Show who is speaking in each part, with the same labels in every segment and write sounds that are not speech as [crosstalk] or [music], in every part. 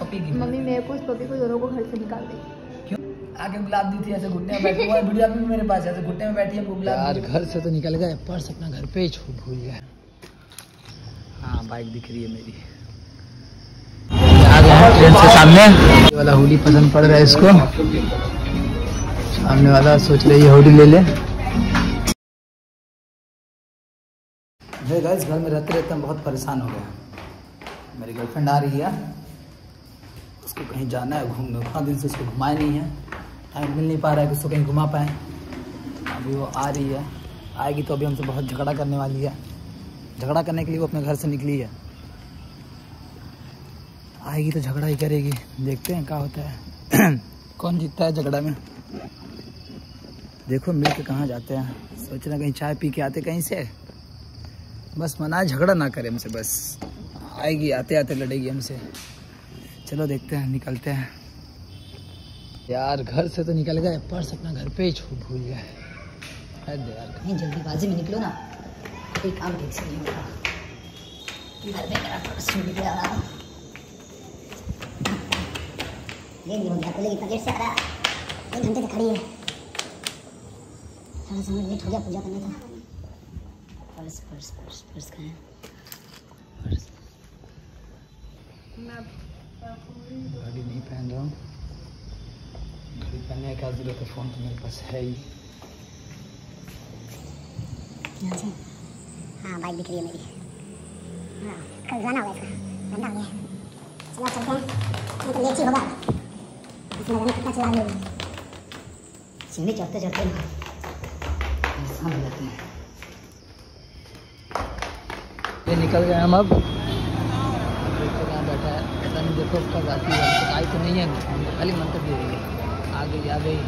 Speaker 1: Puppy की
Speaker 2: mummy मेरे को इस पपी को दोनों को घर से निकाल दी।
Speaker 1: क्यों? आके गुलाब दी थी ऐसे घुटने में बैठी हुआ है वीडियो अभी भी मेरे पास है ऐसे घुटने में बैठी है गुलाब
Speaker 3: यार घर से तो निकल गए पर्स अपना घर पे ही छू भूल गए।
Speaker 1: हाँ बाइक दिख रही है मेरी।
Speaker 3: आ गए ट्रेन से सामने। ये वाला हुडी पसंद पड़ रहा है इसको। सामने वाला सोच रही है हुडी ले ले। गाइस घर में रहते रहते हम बहुत परेशान हो गए मेरी गर्लफ्रेंड आ रही है। उसको कहीं जाना है, घूमने, उतना दिन से उसको घुमाया नहीं है। टाइम मिल नहीं पा रहा है कि उसको कहीं घुमा पाए। अभी वो आ रही है। आएगी तो अभी हमसे बहुत झगड़ा करने वाली है। झगड़ा करने के लिए वो अपने घर से निकली है। आएगी तो झगड़ा ही करेगी। देखते हैं क्या होता है। [clears throat] कौन जीतता है झगड़ा में? देखो मिल के कहाँ जाते हैं। सोच रहे कहीं चाय पी के आते कहीं से। बस मना, झगड़ा ना करे हमसे, बस। आएगी आते आते लड़ेगी हमसे। चलो देखते हैं निकलते हैं। यार घर से तो निकल गए पर्स अपना घर पे ही छू भूल गए। यार
Speaker 4: जल्दीबाजी में निकलो ना। कोई काम ठीक से नहीं होगा घर में मेरा पर्स छूट गया। ये नहीं हो गया देर से आ रहा एक घंटे से खड़ी है। थोड़ा सा लेट हो गया पूजा करने का। पर्स पर्स पर्स पर्स कहाँ है पर्स
Speaker 3: घड़ी नहीं पहन रहा हूँ घड़ी पहनने का ज़रूरत है फ़ोन तो मेरे पास है ही
Speaker 4: हाँ बाइक दिख रही है मेरी हाँ कल जाना होगा इसका हो गया चलो चलते हैं तो ही होगा इसमें जाने कितना चला रही सीढ़ी चढ़ते चढ़ते परेशान हो जाते हैं
Speaker 3: ये निकल गए हम अब देखो है पता नहीं देखो कब आती है हमको आई तो नहीं है हमको खाली मंत्र दे रही है आ गई आ गई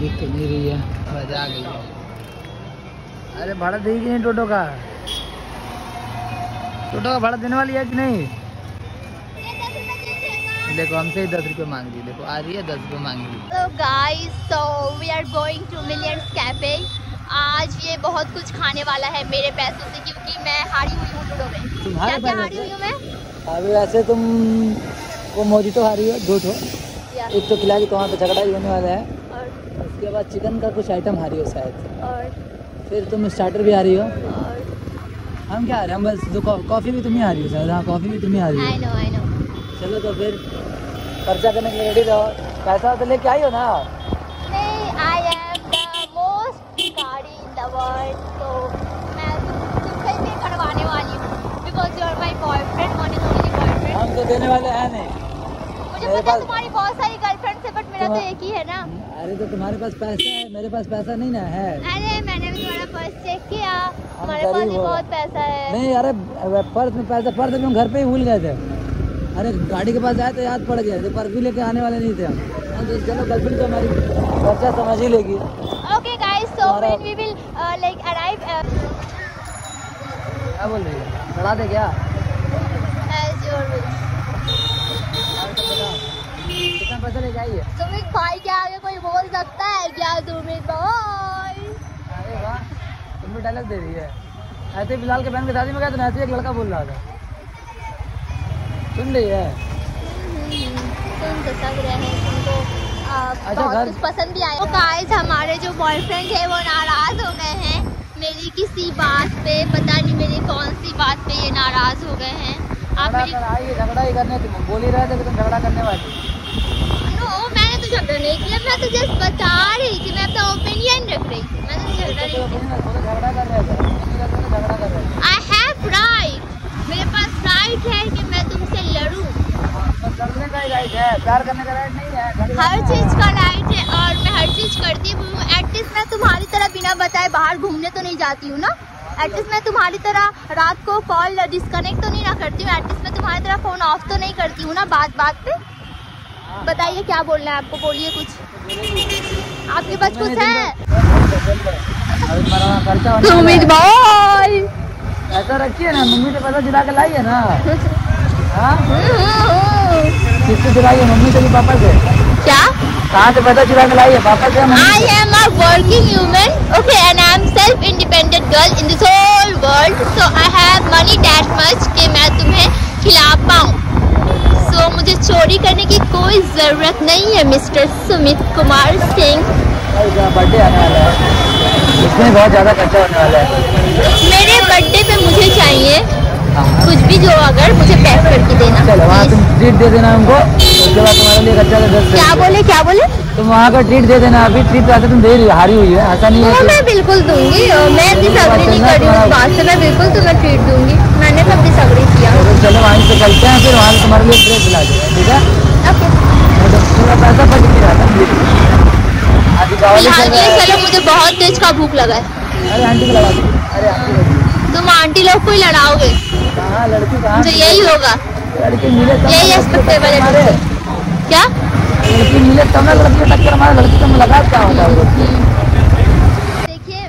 Speaker 3: दिख तो नहीं रही है बस आ गई है। अरे भाड़ा देगी नहीं टोटो का। टोटो का भाड़ा देने वाली है कि नहीं? देखो हमसे ही दस रुपये मांग रही है देखो आ रही है दस रुपये मांग रही
Speaker 2: तो guys so we are going to millions cafe आज ये बहुत कुछ खाने वाला है मेरे पैसों से क्योंकि मैं हारी हुई हूँ लूडो में। क्या क्या हारी हुई हूँ मैं?
Speaker 3: अभी वैसे तुम को मोजी तो हारी हो दो ठो एक तो खिला के तो वहाँ पे झगड़ा ही होने वाला है।
Speaker 2: और?
Speaker 3: उसके बाद चिकन का कुछ आइटम हारी हो शायद।
Speaker 2: और?
Speaker 3: फिर तुम स्टार्टर भी हारी हो।
Speaker 2: और?
Speaker 3: हम क्या हारे? हम बस जो कॉफ़ी भी तुम ही हारी हो शायद। हाँ कॉफ़ी भी तुम ही हारी हो।
Speaker 2: नो आई नो
Speaker 3: चलो तो फिर खर्चा करने के लिए रेडी रहो। पैसा तो लेके आई हो ना
Speaker 2: नहीं आई एम द मोस्ट तो मैं तुमसे भी करवाने वाली हूँ because you are my boyfriend one is only boyfriend
Speaker 3: हम तो देने वाले हैं नहीं।
Speaker 2: मुझे पता तुम्हारी बहुत सारी गर्लफ्रेंड्स है बट मेरा तो एक ही है ना।
Speaker 3: अरे तो तुम्हारे पास पैसा है मेरे पास पैसा नहीं ना है।
Speaker 2: अरे मैंने भी तुम्हारा पर्स चेक किया। हमारे पास भी बहुत पैसा है।
Speaker 3: नहीं अरे पर्स में पैसा पर्स हम घर पे ही भूल गए थे। अरे गाड़ी के पास आए तो याद पड़ गया तो पर्स भी लेके आने वाले नहीं थे। हम हम तो चलो गर्लफ्रेंड तो हमारी खर्चा समझ ही लेगी।
Speaker 2: Okay guys so when we will like arrive
Speaker 3: क्या बोल रही है? चढ़ा दे क्या? कितना पैसा
Speaker 2: सुमित भाई के आगे कोई बोल सकता है क्या सुमित भाई
Speaker 3: अरे वाह तुम भी डायलॉग दे रही है। ऐसे बिलाल के बहन की शादी में गया तो ऐसे एक लड़का बोल रहा था। सुन रही है?
Speaker 2: सुन तो सब रहे हैं तुमको आ,
Speaker 3: अच्छा, घर-
Speaker 2: पसंद भी आया। तो गाइस हमारे जो बॉयफ्रेंड है वो नाराज़ हो गए हैं। मेरी किसी बात पे पता नहीं मेरी कौन सी बात पे ये नाराज़ हो गए हैं। आप
Speaker 3: झगड़ा है झगड़ा ही करने तुम बोल ही रहे थे कि तुम झगड़ा करने वाली
Speaker 2: नो मैंने तो झगड़ा नहीं किया। मैं तो जस्ट बता रही थी मैं अपना ओपिनियन रख रही थी मैंने तो झगड़ा नहीं किया।
Speaker 3: कर रहे थे। थे, झगड़ा कर रहे थे।
Speaker 2: आई हैव राइट मेरे पास राइट है कि मैं तुमसे लड़ूं।
Speaker 3: बस का राइट है प्यार करने का राइट नहीं है
Speaker 2: हर चीज़ का राइट है और मैं हर चीज़ करती हूँ। एटलीस्ट मैं तुम्हारी तरह बिना बताए बाहर घूमने तो नहीं जाती हूँ ना? एटलीस्ट मैं तुम्हारी तरह रात को कॉल डिस्कनेक्ट तो नहीं ना करती हूँ। एटलीस्ट मैं तुम्हारी तरह फ़ोन ऑफ़ तो नहीं करती हूँ ना बात बात पे? बताइए क्या बोलना है आपको? बोलिए कुछ। आपके पास कुछ है? सुमित भाई।
Speaker 3: ऐसा रखिए ना मम्मी से पैसा जुड़ा के लाइए ना। [laughs] हाँ? किससे चुराई है मम्मी से पापा से?
Speaker 2: क्या?
Speaker 3: कहाँ से पैसा चुरा के लाई है? पापा से या मम्मी
Speaker 2: I
Speaker 3: से?
Speaker 2: am a working woman, okay, and I am self-independent girl in this whole world. So I have money that much कि मैं तुम्हें खिला पाऊँ। सो मुझे चोरी करने की कोई ज़रूरत नहीं है मिस्टर सुमित कुमार सिंह।
Speaker 3: बर्थडे आने वाला है इसमें बहुत ज़्यादा खर्चा होने वाला है।
Speaker 2: मेरे बर्थडे पे मुझे चाहिए कुछ भी जो अगर मुझे पैक करके देना।
Speaker 3: चलो वहाँ तुम ट्रीट दे देना हमको उसके बाद तुम्हारे लिए अच्छा सा
Speaker 2: क्या बोले क्या बोले?
Speaker 3: तुम वहाँ का ट्रीट दे देना अभी ट्रीट वैसे तुम दे रही हो हारी हुई है ऐसा नहीं है
Speaker 2: मैं बिल्कुल दूँगी मैं डिसअग्री नहीं कर रही हूँ बात से मैं बिल्कुल तुम्हें ट्रीट दूँगी। मैंने कब डिसअग्री किया।
Speaker 3: कि चलो वहीं से चलते हैं फिर वहाँ तुम्हारे लिए ड्रेस दिला देगा ठीक है?
Speaker 2: ओके।
Speaker 3: तो पूरा पैसा
Speaker 2: फ़िलहाल
Speaker 3: चल
Speaker 2: मुझे बहुत तेज का भूख लगा है।
Speaker 3: अरे आंटी को लगा दो। अरे आंटी
Speaker 2: तुम आंटी लोग को ही लड़ाओगे। मुझे यही होगा। यही एक्सपेक्टेबल है क्या?
Speaker 3: लड़की मिले तब ना लड़की टक्कर मारे। लड़की का मुलाकात क्या होता
Speaker 2: देखिए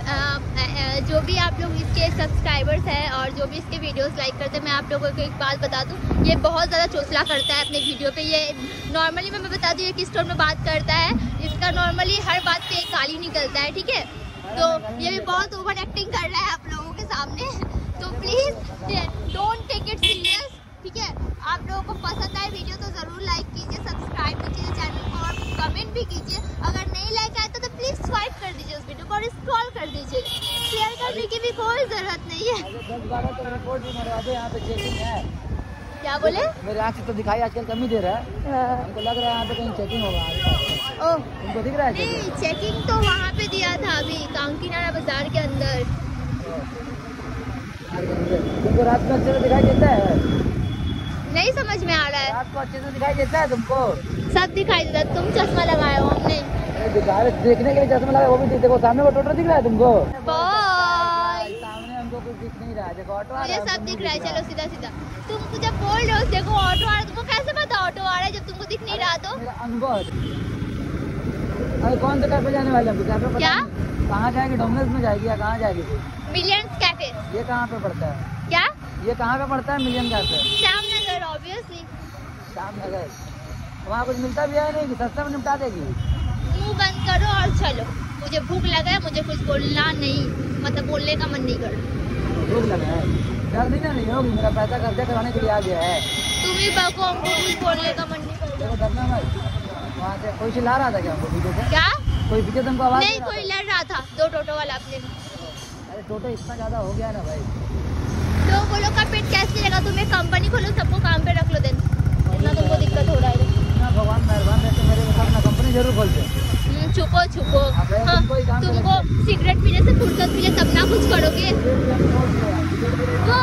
Speaker 2: जो भी आप लोग इसके सब्सक्राइबर्स हैं और जो भी इसके वीडियोस लाइक करते हैं मैं आप लोगों को एक बात बता दूँ ये बहुत ज़्यादा चोचला करता है अपने वीडियो पे। ये नॉर्मली मैं मैं बता दूँ ये किस टोन में बात करता है? इसका नॉर्मली हर बात पे एक गाली निकलता है ठीक है? तो ये भी बहुत ओवर एक्टिंग कर रहा है आप लोगों के सामने। तो please don't take it serious ठीक है? आप लोगों को पसंद आए वीडियो तो ज़रूर लाइक कीजिए सब्सक्राइब कीजिए चैनल को और कमेंट भी कीजिए। अगर नहीं लाइक आए तो, तो प्लीज़ स्वाइप कर दीजिए उस वीडियो को और स्क्रॉल कर दीजिए। शेयर करने की भी कोई ज़रूरत नहीं है।
Speaker 3: तो भी है।
Speaker 2: क्या बोले?
Speaker 3: मेरे आँख से तो दिखाई आजकल कम ही दे रहा है। हमको लग रहा है यहाँ पे कहीं चेकिंग होगा।
Speaker 2: ओ
Speaker 3: तुमको दिख रहा है चेकिंग
Speaker 2: नहीं चेकिंग तो वहाँ पे दिया था अभी कांकीनाडा बाज़ार के अंदर।
Speaker 3: तुमको रात में अच्छे से दिखाई देता है?
Speaker 2: नहीं समझ में आ रहा है।
Speaker 3: रात को अच्छे से दिखाई देता है तुमको?
Speaker 2: सब दिखाई देता तुम चश्मा लगाए हो हमने।
Speaker 3: देखने के लिए चश्मा लगा वो भी देखो सामने वो टोटो दिख रहा है तुमको? सामने हमको कुछ दिख नहीं रहा है। देखो ऑटो आ
Speaker 2: मुझे
Speaker 3: रहा है,
Speaker 2: सब दिख रहा है। चलो सीधा सीधा तुम जब बोल रहे हो देखो ऑटो आ रहा है तुमको कैसे पता ऑटो आ रहा है? जब तुमको दिख नहीं रहा तो।
Speaker 3: अनुभव। अरे कौन से कैफ़े जाने वाले हमको कैफ़े पता
Speaker 2: क्या?
Speaker 3: कहाँ जाएगी? डोमिनोज में जाएगी या कहाँ जाएगी फिर
Speaker 2: मिलियंस कैफ़े
Speaker 3: ये कहाँ पे पड़ता है?
Speaker 2: क्या?
Speaker 3: ये कहाँ पे पड़ता है? Million cafe
Speaker 2: Shyam Nagar obviously
Speaker 3: Sham Nagar वहाँ कुछ मिलता भी है नहीं कि? सस्ते में निपटा देगी।
Speaker 2: मुँह बंद करो और चलो। मुझे भूख लगा है मुझे कुछ बोलना नहीं। मतलब बोलने का मन नहीं कर
Speaker 3: भूख लगा है। जल्दी ना नहीं होगी? मेरा पैसा खर्चा कराने के लिए आ गया है।
Speaker 2: तुम ही बको हमको कुछ बोलने का मन नहीं कर
Speaker 3: डरना वहाँ से कोई चिल्ला रहा था क्या? पीछे से
Speaker 2: क्या?
Speaker 3: कोई से हमको आवाज़
Speaker 2: नहीं कोई लड़ रहा था दो टोटो वाला अपने
Speaker 3: अरे टोटो इतना ज़्यादा हो गया ना भाई।
Speaker 2: तो वो लोग का पेट कैसे चलेगा तुम्हें? कंपनी खोलो सबको काम पे रख लो देन। इतना तुमको दिक्कत हो रहा है।
Speaker 3: भगवान मेहरबान रहते मेरे साथ अपना कंपनी ज़रूर खोलते
Speaker 2: हम्म, छुपो छुपो। हाँ
Speaker 3: नहीं
Speaker 2: तुमको सिगरेट पीने से फुर्सत मिले तब ना कुछ करोगे वो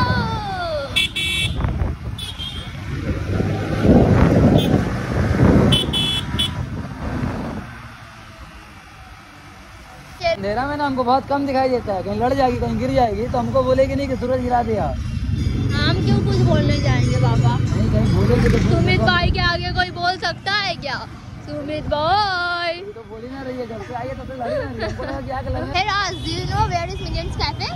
Speaker 3: अंधेरा में ना हमको बहुत कम दिखाई देता है। कहीं लड़ जाएगी कहीं गिर जाएगी तो हमको बोलेगी नहीं कि सूरज गिरा दिया
Speaker 2: हम क्यों कुछ बोलने जाएँगे बाबा?
Speaker 3: नहीं कहीं तो
Speaker 2: सुमित भाई के आगे कोई बोल सकता है क्या? सुमित भाई।
Speaker 3: तो बोली ना रही है जब से आई है तब है है।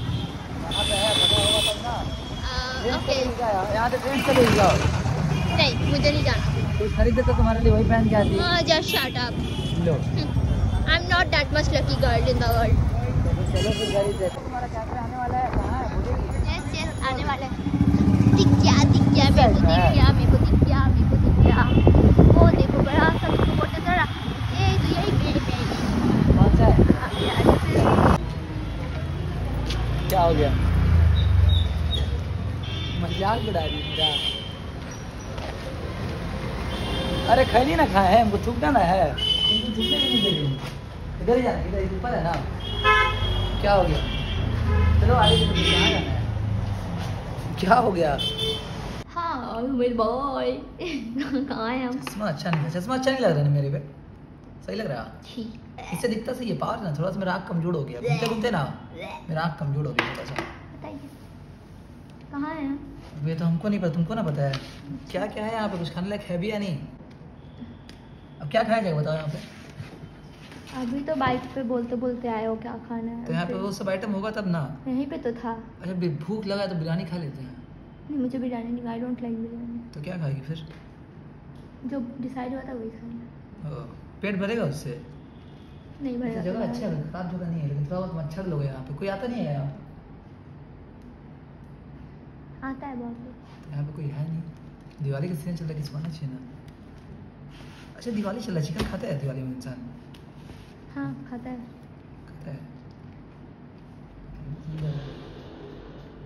Speaker 2: नहीं मुझे नहीं जाना।
Speaker 3: कुछ खरीदे तो तुम्हारे लिए वही पहन के आती
Speaker 2: uh, just shut up.
Speaker 3: Low.
Speaker 2: Not that much lucky girl in the world.
Speaker 3: है है
Speaker 2: yes yes आने वाला है। दिख गया दिख गया मेरे को दिख गया मेरे को दिख गया मेरे को दिख गया वो देखो बड़ा सा उसको बोलते जरा ये तो यही मेरे
Speaker 3: कौन सा है? क्या हो गया? मज़ाक उड़ा रही अरे खैनी ना खाए हैं हमको थूकना ना है। तुमको थूकने नहीं दे रही इधर ही जाना इधर ऊपर है ना क्या हो गया? चलो आगे कहाँ जाना है। क्या हो गया?
Speaker 2: हाँ मेरे बॉय कहाँ है हम?
Speaker 3: चश्मा अच्छा नहीं चश्मा अच्छा नहीं लग रहा है मेरे पे? सही लग रहा? इससे दिखता सही है पावर ना थोड़ा सा मेरा आँख कमज़ोर हो गया। घूमते घूमते ना मेरा आँख कमज़ोर हो गया थोड़ा सा।
Speaker 2: कहाँ है
Speaker 3: ये तो हमको नहीं पता तुमको ना पता है। क्या क्या है यहाँ पे? कुछ खाने लायक है भी या नहीं? अब क्या खाया जाएगा बताओ यहाँ पे।
Speaker 2: अभी तो बाइक पे बोलते बोलते आए हो क्या खाना है?
Speaker 3: तो यहाँ पे वो सब आइटम होगा तब ना?
Speaker 2: यहीं पे तो था।
Speaker 3: अच्छा भूख लगा तो बिरयानी खा लेते हैं।
Speaker 2: नहीं मुझे बिरयानी नहीं आई डोंट लाइक बिरयानी।
Speaker 3: तो क्या खाएगी फिर?
Speaker 2: जो डिसाइड हुआ था वही खाना
Speaker 3: पेट भरेगा उससे?
Speaker 2: नहीं भरेगा
Speaker 3: जगह अच्छा है खराब जगह नहीं है लेकिन थोड़ा बहुत मच्छर लोग हैं यहाँ पे। कोई आता नहीं है यहाँ?
Speaker 2: आता है बहुत।
Speaker 3: यहाँ पे कोई है नहीं। दिवाली का सीज़न चल रहा है आना चाहिए ना? अच्छा दिवाली चल रहा है चिकन खाता है दिवाली में इंसान?
Speaker 2: हाँ खाता है।
Speaker 3: खाता है।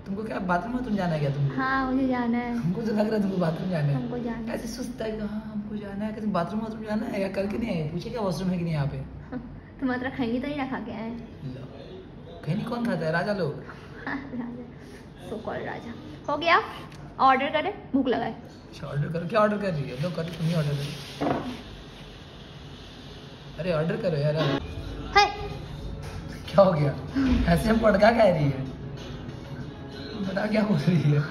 Speaker 3: तुमको क्या बाथरूम में तुम जाना है क्या तुमको?
Speaker 2: हाँ मुझे जाना है।
Speaker 3: हमको तो लग रहा है तुमको बाथरूम जाना है।
Speaker 2: हमको जाना है।
Speaker 3: ऐसे सुस्त है कि हाँ हमको जाना है? कहते बाथरूम वाथरूम जाना है या करके नहीं आए? पूछे क्या वॉशरूम है कि नहीं यहाँ पे? [laughs]
Speaker 2: तुम्हारा खैनी तो नहीं रखा गया है
Speaker 3: कहीं नहीं कौन खाता है? राजा लोग।
Speaker 2: हाँ, सो कॉल राजा। हो गया। ऑर्डर करें भूख लगा है
Speaker 3: अच्छा ऑर्डर करो। क्या ऑर्डर कर रही है? लो करो तुम ही ऑर्डर करो। अरे ऑर्डर करो यार।
Speaker 2: है
Speaker 3: क्या हो गया? ऐसे हम पड़का कह रही है? बता क्या बोल रही है?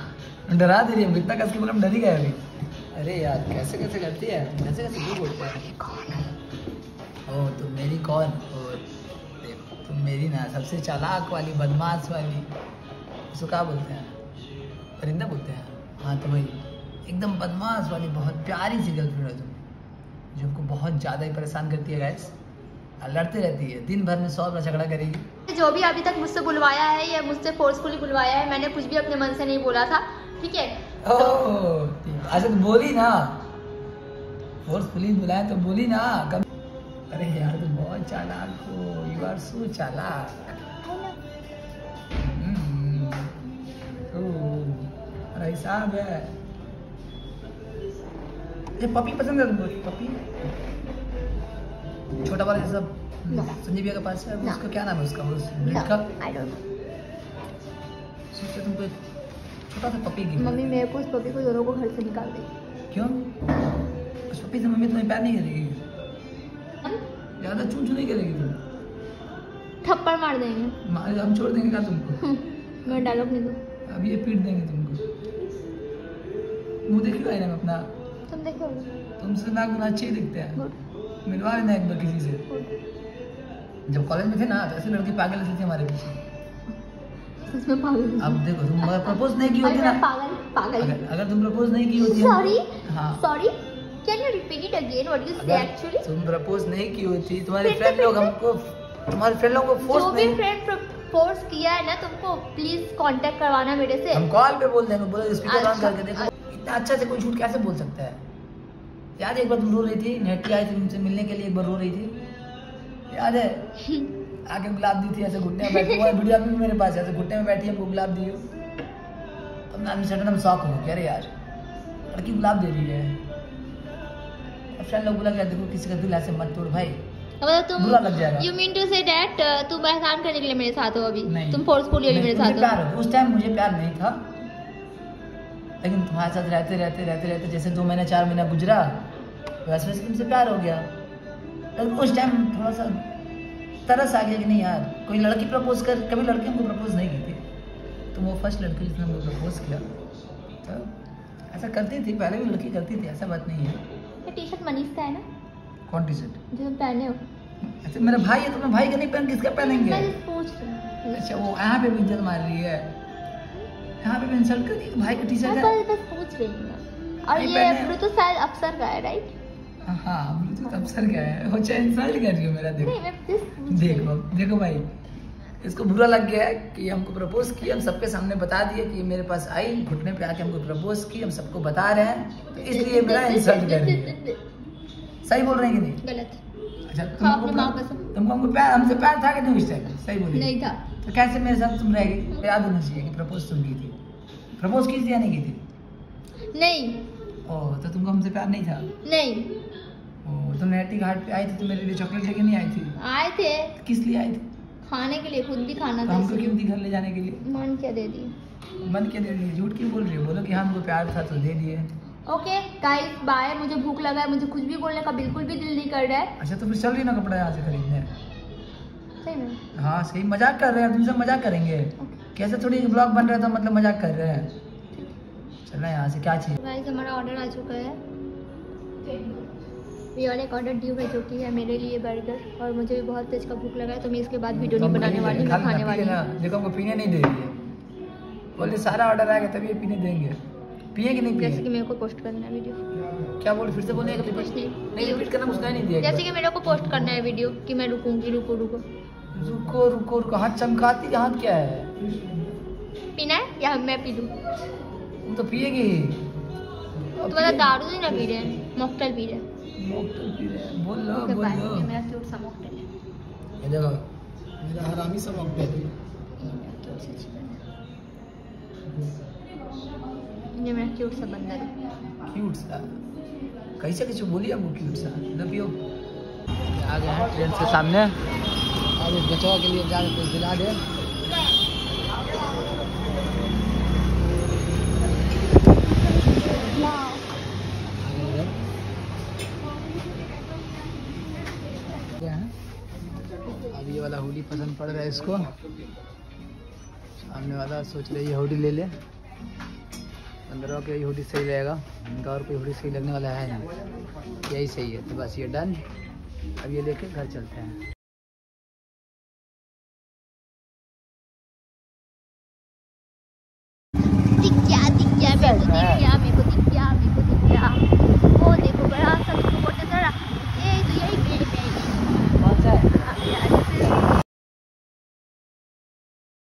Speaker 3: डरा दे रही है इतना कस के बोले हम डर ही गए अभी। अरे यार कैसे कैसे करती है? कैसे कैसे क्यों बोलते हैं। ओ तुम मेरी कौन? और देखो, तुम मेरी ना सबसे चालाक वाली बदमाश वाली। उसको क्या बोलते हैं? परिंदा बोलते हैं। हाँ तो भाई एकदम बदमाश वाली बहुत प्यारी सी गर्लफ्रेंड है तुम। जो हमको बहुत ज़्यादा ही परेशान करती है गैस लड़ती रहती है दिन भर में सौ बार झगड़ा करेगी।
Speaker 2: जो भी अभी तक मुझसे बुलवाया है या मुझसे फोर्सफुली बुलवाया है मैंने कुछ भी अपने मन से नहीं बोला था ठीक है?
Speaker 3: अच्छा तो बोली ना। फोर्स पुलिस बुलाया तो बोली ना। कब अरे यार तुम बहुत चालाक हो। यू आर सो चालाक। हम्म, साहब है। ये पपी पसंद है तुमको पपी। छोटा वाला जैसा. संजीव भैया के पास है. उसका क्या नाम है उसका? वो ब्रीड का?
Speaker 2: आई डोंट
Speaker 3: सोचते तुमको छोटा सा पपी गिफ्ट
Speaker 2: मम्मी मेरे को उस पपी को दोनों को घर से निकाल दे।
Speaker 3: क्यों? उस पपी से मम्मी तुम्हें प्यार नहीं करेगी। ज़्यादा चू चू नहीं करेगी तुम।
Speaker 2: थप्पड़ मार देंगे।
Speaker 3: मारे हम छोड़ देंगे क्या तुमको।
Speaker 2: मैं डायलॉग नहीं दूँ।
Speaker 3: अब ये पीट देंगे तुमको। मुँह देखियो आईना में अपना।
Speaker 2: तुम देखो
Speaker 3: तुमसे नाक गुना अच्छे ही दिखते हैं। मिलवा लेना एक बार किसी से। जब कॉलेज में थे ना तो ऐसे लड़के पागल थे हमारे पीछे। अब देखो तुम अगर प्रपोज नहीं की होती ना
Speaker 2: पागल पागल।
Speaker 3: अगर, अगर तुम प्रपोज नहीं की होती
Speaker 2: सॉरी
Speaker 3: हाँ।
Speaker 2: Sorry can you repeat it again what you say actually
Speaker 3: तुम प्रपोज नहीं की होती तुम्हारे फ्रेंड लोग हमको तुम्हारे फ्रेंड लोगों को
Speaker 2: जो भी फ्रेंड फोर्स किया है ना तुमको प्लीज़ कांटेक्ट करवाना मेरे से।
Speaker 3: हम कॉल पे बोल देंगे बोलो स्पीकर ऑन
Speaker 2: अच्छा,
Speaker 3: करके देखो। इतना अच्छा से कोई झूठ कैसे बोल सकता है? याद है एक बार तुम रो रही थी नेटी आई थी तुमसे मिलने के लिए एक बार रो रही थी। याद है? [laughs] आके गुलाब दी थी ऐसे घुटने में बैठी हुआ वीडियो भी मेरे पास ऐसे घुटने में बैठी हमको गुलाब दी हो। तब ना सडन हम शौक हो गए अरे यार लड़की गुलाब दे रही है। अब फ्रेंड लोग बोला देखो किसी का दिल ऐसे मत तोड़ भाई।
Speaker 2: मतलब तुम
Speaker 3: बुरा लग जाएगा।
Speaker 2: You mean to say that तुम एहसान करने के लिए मेरे साथ हो अभी? तुम फोर्सफुली मेरे साथ हो?
Speaker 3: उस टाइम मुझे प्यार नहीं था। लेकिन तुम्हारे साथ रहते रहते रहते रहते जैसे दो महीने चार महीना गुजरा वैसे वैसे तुमसे प्यार हो गया। लेकिन उस टाइम थोड़ा सा तरस आ गया कि नहीं यार कोई लड़की प्रपोज कर कभी लड़की हमको प्रपोज नहीं की थी। तो वो फ़र्स्ट लड़की जिसने हमको प्रपोज किया तो ऐसा करती थी पहले भी लड़की करती थी ऐसा बात नहीं है।
Speaker 2: टी शर्ट मनीष का है ना?
Speaker 3: कौन टी शर्ट
Speaker 2: जो तुम पहने हो।
Speaker 3: अच्छा मेरा भाई है तो मैं भाई का नहीं पहन किसका पहनेंगे? अच्छा वो यहाँ पे भी इज़्ज़त मार रही है। यहाँ पे भी इंसल्ट कर दी भाई का टी
Speaker 2: मैं बस बस पूछ रही हूँ। और ये ब्लूटूथ शायद अफसर का है राइट
Speaker 3: हाँ ब्लूटूथ अफसर क्या है। वो चाहे इंसल्ट कर रही हो मेरा देखो।
Speaker 2: मैं
Speaker 3: देखो
Speaker 2: हूँ।
Speaker 3: देखो भाई इसको बुरा लग गया है कि हमको प्रपोज किया हम सबके सामने बता दिए कि ये मेरे पास आई घुटने पे आके हमको प्रपोज की हम सबको बता रहे हैं तो इसलिए मेरा इंसल्ट कर रही है सही बोल रहे हैं कि नहीं?
Speaker 2: गलत।
Speaker 3: अच्छा
Speaker 2: हाँ, माँ
Speaker 3: तुमको हमको प्यार हमसे प्यार था कि नहीं उस टाइम सही बोली
Speaker 2: नहीं था।
Speaker 3: तो कैसे मेरे साथ तुम रह गई याद होना चाहिए कि प्रपोज तुम की थी। प्रपोज की थी या नहीं की थी?
Speaker 2: नहीं।
Speaker 3: ओह तो तुमको हमसे प्यार नहीं था?
Speaker 2: नहीं।
Speaker 3: ओह तो नेटी घाट पे आई थी तो मेरे लिए चॉकलेट लेके नहीं आई थी?
Speaker 2: आए थे।
Speaker 3: किस लिए आई थी?
Speaker 2: खाने के लिए खुद भी खाना
Speaker 3: तो
Speaker 2: था।
Speaker 3: हमको क्यों थी घर ले जाने के लिए?
Speaker 2: मन क्या दे दी?
Speaker 3: मन के दे दिए? झूठ क्यों बोल रही हो? बोलो कि हाँ हमको प्यार था तो दे दिए।
Speaker 2: ओके गाइस बाय मुझे भूख लगा है मुझे कुछ भी बोलने का बिल्कुल भी दिल नहीं कर रहा है।
Speaker 3: अच्छा तो फिर चल रही ना कपड़ा यहाँ से खरीदने?
Speaker 2: सही में
Speaker 3: हाँ सही मज़ाक कर रहे हैं तुमसे मज़ाक करेंगे। कैसे थोड़ी ब्लॉग बन रहा है तो मतलब मज़ाक कर रहे हैं? चल रहा है यहाँ से क्या चाहिए
Speaker 2: गाइस हमारा ऑर्डर आ चुका है। ये और एक ऑर्डर ड्यू है जो कि है मेरे लिए बर्गर और मुझे भी बहुत तेज का भूख लगा है तो मैं इसके बाद वीडियो नहीं
Speaker 3: तो
Speaker 2: बनाने वाली मैं
Speaker 3: खाने
Speaker 2: वाली
Speaker 3: देखो हमको पीने नहीं दे रही है। बोले सारा ऑर्डर आएगा तभी ये पीने देंगे। पिए कि नहीं पिए?
Speaker 2: जैसे कि मेरे को पोस्ट करना है वीडियो
Speaker 3: क्या बोल? फिर से बोले
Speaker 2: कुछ
Speaker 3: रिपीट
Speaker 2: नहीं
Speaker 3: नहीं रिपीट करना मुझको नहीं दिया
Speaker 2: जैसे कि मेरे को पोस्ट करना है वीडियो कि मैं रुकूँगी रुको रुको।
Speaker 3: रुको रुको रुको। हाथ चमकाती हाथ क्या है?
Speaker 2: पीना है? या मैं पी लूँ?
Speaker 3: तुम तो पिएगी।
Speaker 2: तो मतलब दारू नहीं ना पी रहे हैं मॉकटेल पी रहे हैं।
Speaker 3: मॉकटेल पी रहे हैं। बोल लो बोल।
Speaker 2: बाय
Speaker 3: लो
Speaker 2: मेरा क्यूट सा मॉकटेल है।
Speaker 3: ये देखो मेरा हरामी सा मॉकटेल है।
Speaker 2: ये मेरा क्यूट सा ये मेरा क्यूट सा बंदर है।
Speaker 3: क्यूट सा? कैसे कुछ बोलिए वो क्यूट सा? पियो। आ गए ट्रेन से सामने। अब इस बचवा के लिए जाके कुछ दिला दे। वाला हुडी पसंद पड़ रहा है इसको। सामने वाला सोच रही है हुडी ले ले। पंद्रह के हुडी सही रहेगा। इनका और कोई हुडी सही लगने वाला है नहीं। यही सही है। तो बस ये डन अब ये लेके घर चलते हैं।